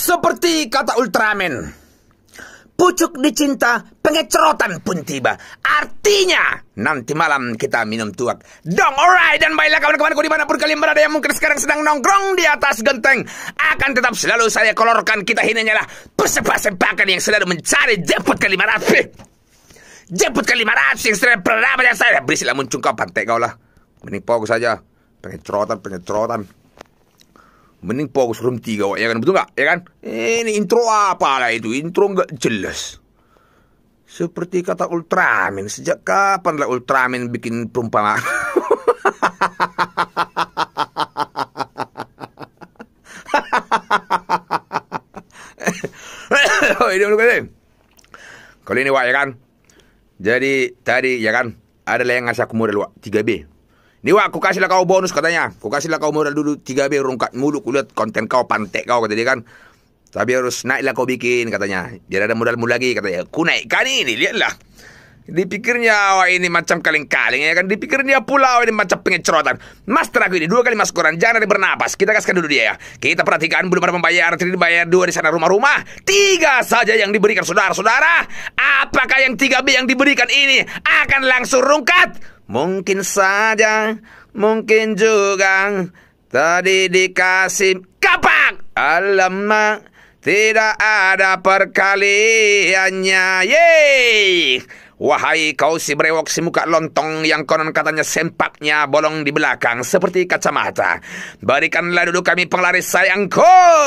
Seperti kata Ultraman, pucuk dicinta pengecerotan pun tiba. Artinya, nanti malam kita minum tuak. Dong, alright, dan baiklah kawan-kawanku di mana pun kalian berada yang mungkin sekarang sedang nongkrong di atas genteng. Akan tetap selalu saya kolorkan kita hinanya lah persepak-sepakan yang selalu mencari jemput ke lima ratus. Jemput ke lima ratus yang selalu pertama yang saya. Berisilah muncung kau pantai kau lah. Mending saja. Pengecerotan, pengecerotan. Mending fokus room 3 ya kan? Betul nggak? Ya kan? Ini intro apa lah itu? Intro nggak jelas. Seperti kata Ultraman sejak kapan lah Ultraman bikin perumpamaan? Oh ini Wak ya kan? Jadi tadi ya kan? Ada yang ngasih aku modal Wak. 3B Ni aku kasihlah kau bonus katanya. Aku kasihlah kau modal dulu 3B rungkat mulu kulihat konten kau pantek kau kata dia kan. Tapi harus naiklah kau bikin katanya. Biar ada modalmu lagi katanya. Ku naikkan ini, lihatlah. Dipikirnya awak ini macam kaleng-kaleng ya kan. Dipikirnya pula awak ini macam pengecerotan. Master aku ini dua kali masuk koran. Jangan ada bernapas. Kita kasihkan dulu dia ya. Kita perhatikan belum ada pembayar. Tidak dibayar dua di sana rumah-rumah. Tiga saja yang diberikan saudara-saudara. Apakah yang tiga B yang diberikan ini akan langsung rungkat? Mungkin saja, mungkin juga tadi dikasih kapak. Alamak, tidak ada perkaliannya. Yeay! Wahai kau si brewok si muka lontong yang konon katanya sempaknya bolong di belakang seperti kacamata. Berikanlah dulu kami penglaris sayangku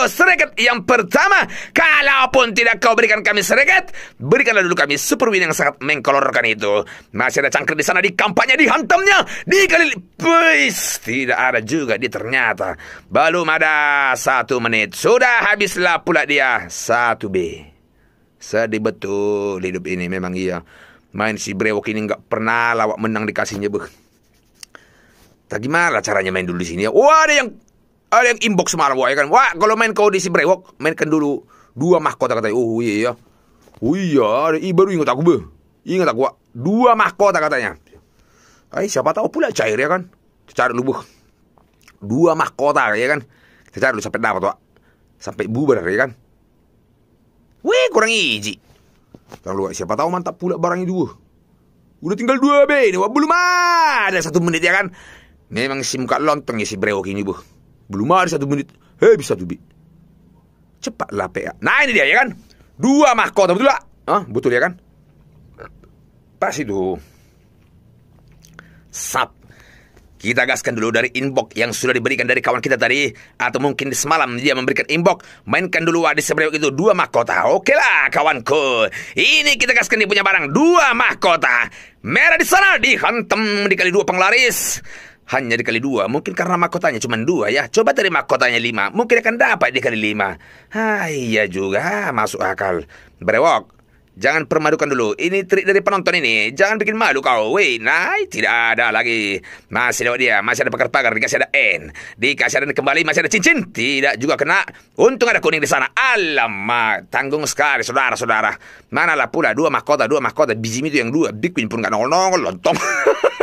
sereket yang pertama. Kalaupun tidak kau berikan kami sereket, berikanlah dulu kami super win yang sangat mengkolorkan itu. Masih ada cangkir di sana di kampanye dihantamnya. Di kali Puis, tidak ada juga di ternyata. Belum ada satu menit. Sudah habislah pula dia satu B. Sedih betul hidup ini memang iya. Main si brewok ini nggak pernah lawak menang dikasihnya beh. Tak gimana caranya main dulu di sini ya? Wah ada yang ada yang inbox semalam wah ya kan. Wah kalau main kau di si brewok mainkan dulu dua mahkota katanya. Oh iya ya. Oh iya, i baru ingat aku beh. Ingat aku dua mahkota katanya. Ay, siapa tahu pula cair ya kan. Cari dulu beh. Dua mahkota ya kan. Cari dulu sampai dapat wah. Sampai bubar ya kan. Wih kurang iji. Tang luar siapa tahu mantap pula barang itu. Udah tinggal dua B ini, belum ada satu menit ya kan. Memang si muka lontong ya si brewok ini bu. Belum ada satu menit. Hei bisa tuh bi. Cepatlah PA. Nah ini dia ya kan. Dua mahkota betul lah. Hah, betul ya kan? Pas itu. Sap. Kita gaskan dulu dari inbox yang sudah diberikan dari kawan kita tadi. Atau mungkin semalam dia memberikan inbox. Mainkan dulu di seberang itu dua mahkota. Oke lah kawanku. Ini kita gaskan dia punya barang. Dua mahkota. Merah di sana dihantam dikali dua penglaris. Hanya dikali dua. Mungkin karena mahkotanya cuma dua ya. Coba dari mahkotanya lima. Mungkin akan dapat dikali lima. Ah, iya juga. Masuk akal. Brewok. Jangan permadukan dulu. Ini trik dari penonton ini. Jangan bikin malu kau. Weh, nah, tidak ada lagi. Masih lewat dia. Masih ada pagar-pagar. Dikasih ada N. Dikasih ada kembali. Masih ada cincin. Tidak juga kena. Untung ada kuning di sana. Alamak. Tanggung sekali, saudara-saudara. Manalah pula dua mahkota. Dua mahkota. Biji itu yang dua. Big Win pun nggak nongol-nongol. Lontong.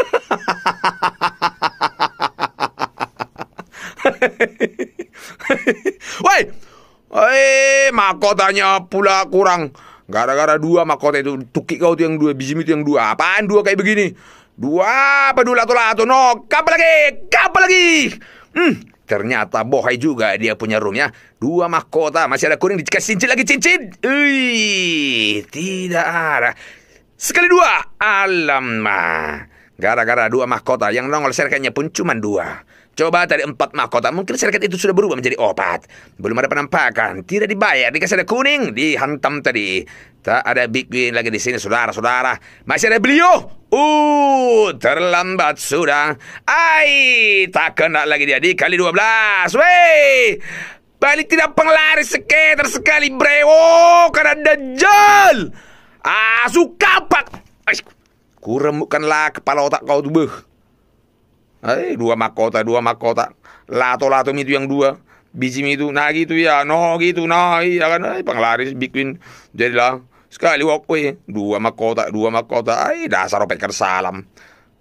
Woi. Woi, mahkotanya pula kurang. Gara-gara dua mahkota itu tukik kau tuh yang dua biji itu yang dua. Apaan dua kayak begini? Dua apa dua lato-lato? No, kapal lagi, kapal lagi. Hmm, ternyata bohai juga dia punya roomnya. Dua mahkota, masih ada kuning dikasih cincin lagi cincin. Ih, tidak ada. Sekali dua, alam Gara-gara dua mahkota yang nongol serkanya pun cuma dua. Coba dari empat mahkota, mungkin serket itu sudah berubah menjadi obat. Belum ada penampakan, tidak dibayar, dikasih ada kuning, dihantam tadi. Tak ada big win lagi di sini, saudara-saudara. Masih ada beliau. Uh, terlambat sudah. Ai, tak kena lagi dia di kali 12. Weh, balik tidak penglaris seketer sekali, brewo, karena dajjal. Ah, suka pak. Kuremukkanlah kepala otak kau tuh, beuh. Eh, dua mahkota, dua mahkota. Lato-lato itu yang dua. Biji itu, nah gitu ya, no gitu, nah iya kan, eh, penglaris big win. Jadilah, sekali walk, weh, dua mahkota, dua mahkota, eh, dasar opet salam.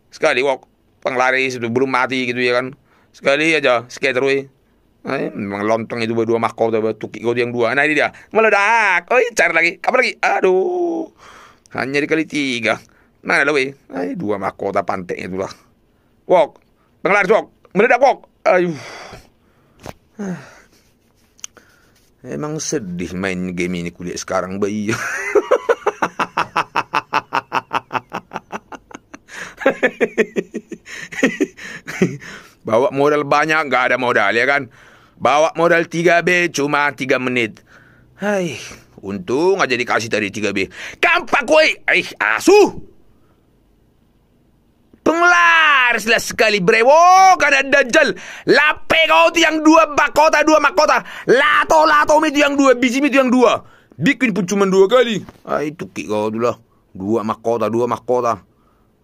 Sekali walk, penglaris itu belum mati gitu ya kan. Sekali aja, skater weh. Eh, memang lontong itu berdua mahkota tukik kau yang dua. Nah ini dia meledak. Oh cari lagi. Kapan lagi? Aduh, hanya dikali tiga. Mana lo? Ay, dua mahkota pantai penglaris walk, meledak walk. Aduh. Emang sedih main game ini kuliah sekarang bayi. Bawa modal banyak, nggak ada modal ya kan? Bawa modal 3B cuma 3 menit. Hai, untung aja dikasih tadi 3B. Kampak woi, eh asu. Penglaris lah sekali brewok ada dajal. Lape kau tu yang dua bakota dua makota. Lato lato itu yang dua biji itu yang dua. Bikin pun cuma dua kali. Ai tukik kau tu lah. Dua makota dua makota.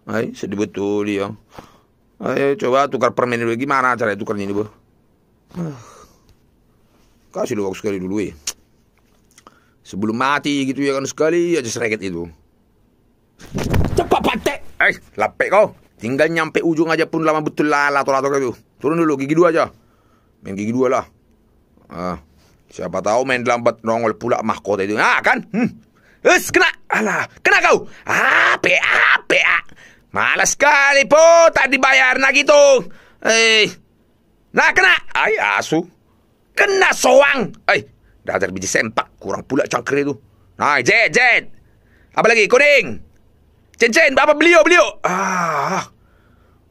Ai sedih betul dia. Ayo coba tukar permen dulu. Gimana cara tukarnya ini, Bu? Kasih lu waktu sekali dulu ya. Sebelum mati gitu ya kan sekali aja sereket itu. Cepat patek. Eh, lapek kau. Tinggal nyampe ujung aja pun lama betul lah lato-lato itu. Turun dulu gigi dua aja. Main gigi dua lah. Ah, siapa tahu main lambat nongol pula mahkota itu. Ah kan? Hmm. Es kena. Alah, kena kau. Ape ape. Malas sekali po, tak dibayar na gitu. Eh, nah kena. Ay, asu. Kena soang. Eh, dasar biji sempak. Kurang pula cangkir itu. Nah, jet, jet. Apa lagi? Kuning. Cincin, apa beliau, beliau? Ah,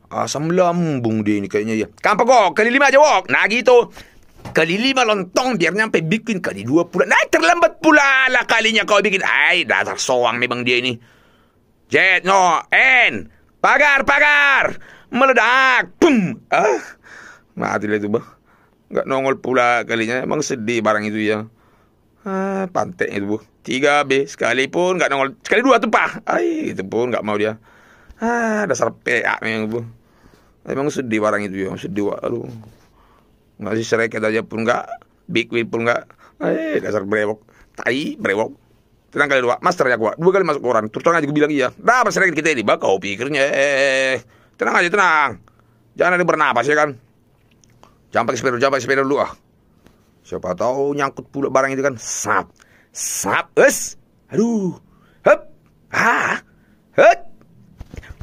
asam lambung dia ini kayaknya ya. Kampak kok, kali lima aja wok. Nah gitu. Kali lima lontong biar nyampe bikin kali dua pula. Nah terlambat pula lah kalinya kau bikin. Ay, dasar soang memang dia ini. Jet, no, N. Pagar, pagar. Meledak. Pum. Ah, mati lah itu bah. Gak nongol pula kalinya. Emang sedih barang itu ya. Ah, pantek itu bu. Tiga B. Sekalipun gak nongol. Sekali dua tuh pak. Ay, itu pun gak mau dia. Ah, dasar PA memang bu. Emang sedih barang itu ya. Sedih. Aduh. Masih sereket aja pun gak. Big wheel pun gak. Ay, dasar brewok. Tai, brewok. Tenang kali dua, master ya gua. Dua kali masuk koran. Terus terang aja gue bilang iya. Dah sereket kita ini. Bakau pikirnya. Eh, tenang aja, tenang. Jangan ada bernapas ya kan. Jangan pakai sepeda, jangan pakai sepeda dulu ah. Siapa tahu nyangkut pula barang itu kan. Sap. Sap. Es. Aduh. Hup. Ah. Hut.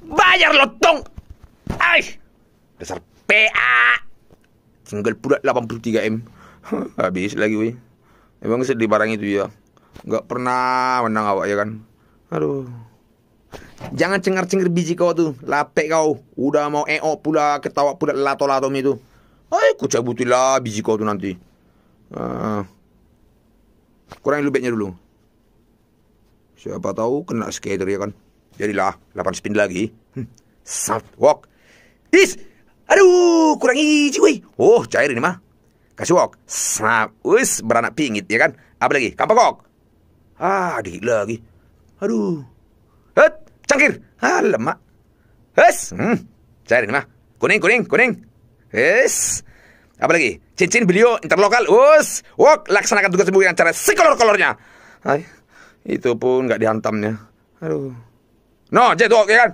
Bayar lotong. Ay. Dasar PA. Tinggal pula 83M. Habis lagi weh. Emang sedih barang itu ya. Gak pernah menang awak ya kan. Aduh. Jangan cengar-cengir biji kau tuh. Lapek kau. Udah mau eo pula ketawa pula lato-latom itu. Ay, ku cabutin lah biji kau tuh nanti. Uh, kurangin lubeknya dulu. Siapa tahu kena skater ya kan. Jadilah 8 spin lagi. Hmm. Salt walk. Is. Aduh, kurang hiji weh. Oh, cair ini mah. Kasih walk. Snap. Wis, beranak pingit ya kan. Apa lagi? Kok. Ah, dikit lagi. Aduh. Hut, cangkir. Ah, lemak. Hes. Hmm. Cair ini mah. Kuning, kuning, kuning. Yes. Apa lagi? Cincin beliau interlokal. Us. Wok. Laksanakan tugas dengan cara sekolor-kolornya. Hai. Itu pun nggak dihantamnya. Aduh. No, jet wok ya kan?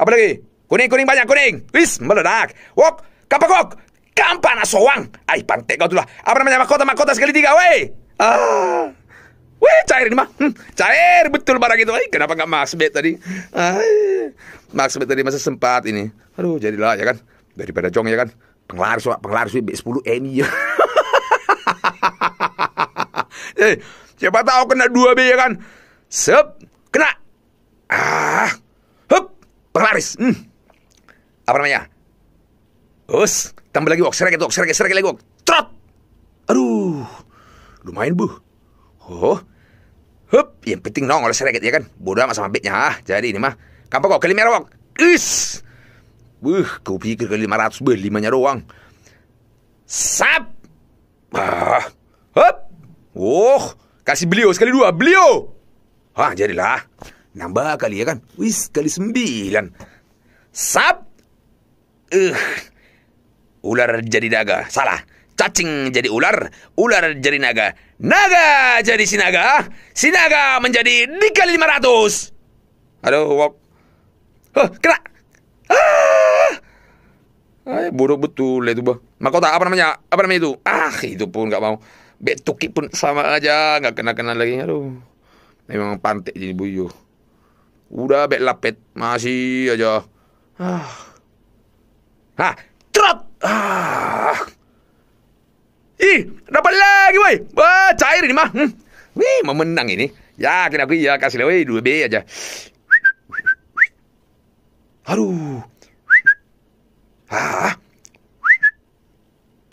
Apa lagi? Kuning, kuning banyak, kuning. Wis, meledak. Wok. Kapak wok. Kampana soang. Ay, pantek kau tuh lah. Apa namanya mahkota, mahkota sekali tiga, weh. Ah. Weh, cair ini mah. Hmm, cair betul barang itu. Ay, kenapa nggak masbet tadi? Ay, masbet tadi masa sempat ini. Aduh, jadilah ya kan. Daripada jong ya kan. Penglaris, Wak. Penglaris B10 Eni ya. eh, siapa tahu kena 2B ya kan. Sep, kena. Ah, hup, penglaris. Hmm. Apa namanya? Us, tambah lagi wok, serek wok, serek, serek lagi wok. Trot. Aduh, lumayan bu. Oh, hup, yang penting nongol sereket ya kan. Bodoh amat sama bednya ah. Jadi ini mah, kampak kok kali merah wok. Is. Buh, kau pikir kali 500 beh, limanya doang. Sap. Ah. Hup. Oh, kasih beliau sekali dua, beliau. Ah, jadilah. Nambah kali ya kan. Wis, kali sembilan. Sap. Uh. Ular jadi naga. Salah. Cacing jadi ular. Ular jadi naga. Naga jadi sinaga. Sinaga menjadi dikali 500. Aduh, wop. Huh, kena. Ah. Ay, bodoh betul itu bah. Mahkota apa namanya? Apa namanya itu? Ah, itu pun nggak mau. Bet tukik pun sama aja, nggak kena-kena lagi. Aduh, memang pantek jadi buyo. Udah bet lapet, masih aja. Ah, ah, trot. Ah, ih, dapat lagi, woi. Wah, cair ini mah. Hmm. Wih, mau menang ini. Yakin aku ya kasih lewat dua B aja. Aduh. Hah?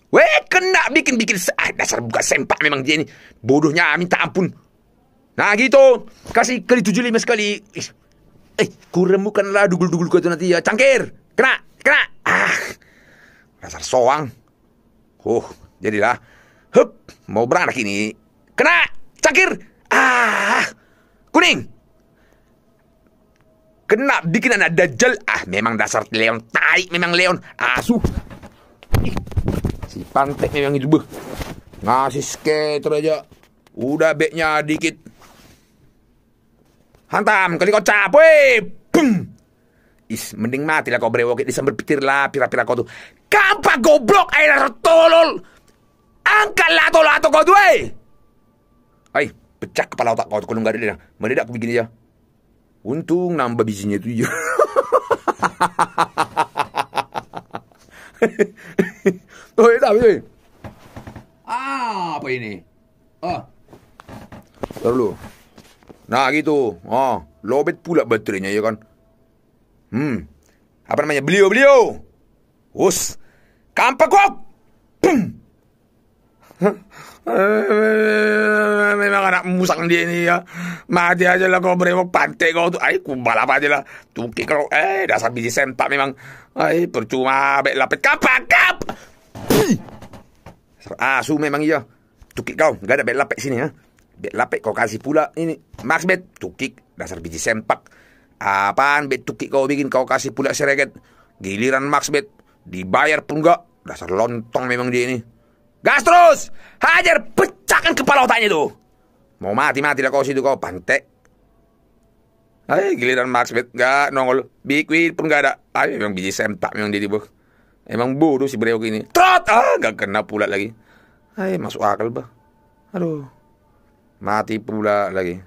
Weh, kena bikin-bikin ah, dasar buka sempak memang dia ini. Bodohnya minta ampun. Nah gitu, kasih kali tujuh lima sekali. Eh, kuremukanlah dugul-dugul kau itu nanti ya. Cangkir, kena, kena. Ah, dasar soang. Oh, jadilah. Hup, mau beranak ini. Kena, cangkir. Ah, kuning. Kena bikin anak dajjal. Ah, memang dasar leon tai, memang leon. Asuh. Si pantek memang itu beh. Ngasih skater aja. Udah beknya dikit. Hantam, kali kau cap, weh. Bum. Is, mending mati lah kau brewok disambar petir lah pira-pira kau tuh. Kampak goblok air tolol. Angkatlah tolol atau kau tuh, eh. Ay, pecah kepala otak kau tuh kalau nggak ada dia. Meledak begini ya. Untung nambah bijinya itu ya. oh, itu apa ini? Ah, apa ini? Ah. Lalu. Nah, gitu. Oh, lobet pula baterainya ya kan. Hmm. Apa namanya? Beliau, beliau. Us. Kampak kok. Musang dia ini ya. Mati aja lah kau beremok pantai kau tuh. Ay, balap aja lah. Tuki kau. Eh, dasar biji sempak memang. Ay, percuma. Bek lapet kapak, kap. Asu memang iya. Tukik kau. Gak ada bek lapet sini ya. Bek lapet kau kasih pula ini. Max bet. Tukik. Dasar biji sempak. Apaan bet tukik kau bikin kau kasih pula sereket. Giliran Max bet. Dibayar pun gak. Dasar lontong memang dia ini. Gas terus! Hajar, pecahkan kepala otaknya tuh. Mau mati-mati lah kau situ kau pantek. Ay, giliran Max Bet gak nongol. Wheel pun gak ada. Ay, memang biji sempak memang dia tiba. Emang bodoh si Breok ini. Trot! Ah, gak kena pula lagi. Ay, masuk akal bah. Aduh. Mati pula lagi.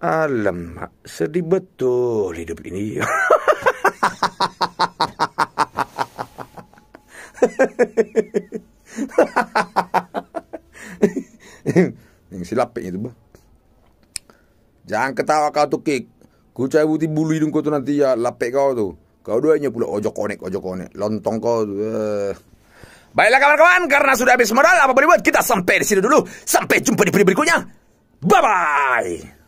Alamak, sedih betul hidup ini. yang silap itu bah. Jangan ketawa kau tuh kik. Ku cabuti bulu hidung kau tuh nanti ya lapek kau tuh. Kau duanya pula ojok konek ojok konek lontong kau tuh. Eh. Baiklah kawan-kawan, karena sudah habis modal, apa boleh buat kita sampai di sini dulu. Sampai jumpa di video berikutnya. Bye bye.